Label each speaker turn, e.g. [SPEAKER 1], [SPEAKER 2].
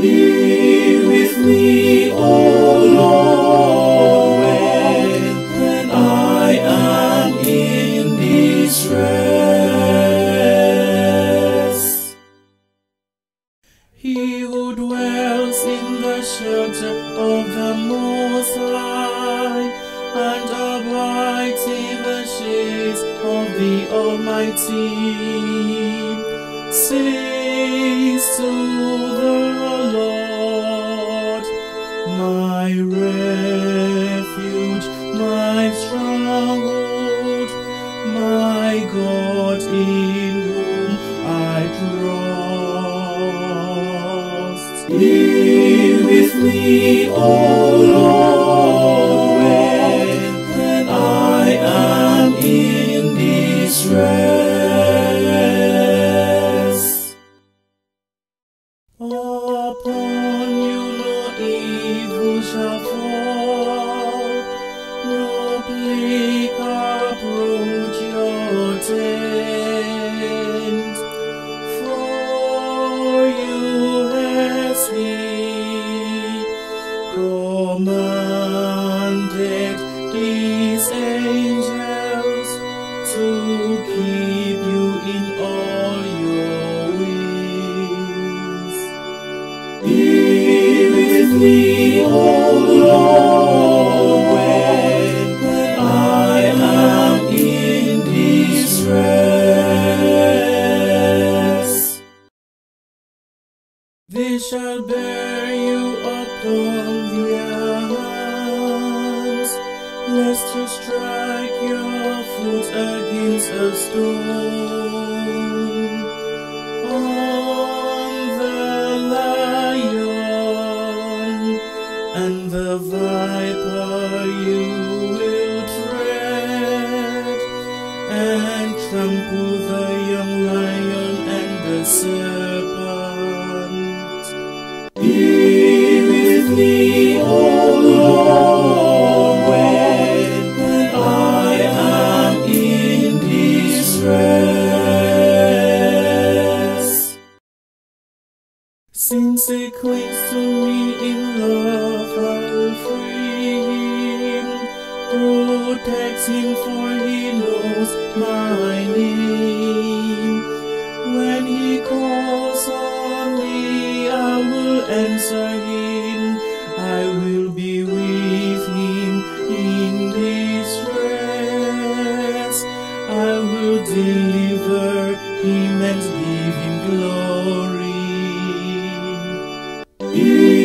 [SPEAKER 1] Be with me, O Lord, when, I am in distress. He who dwells in the shelter of the Most High and abides in the shades of the Almighty says to Be with me, when, I am in distress. Upon you no evil shall fall, no approach your tent. Commanded his angels to keep you in all your ways. Be with me, O Lord, when, I am in distress. They shall bear you upon their hands, lest you strike your foot against a stone. On the lion and the viper you will tread, and trample the young lion and the serpent. Since he clings to me in love, I will free him. Protect him, for he knows my name. When he calls on me, I will answer him. Him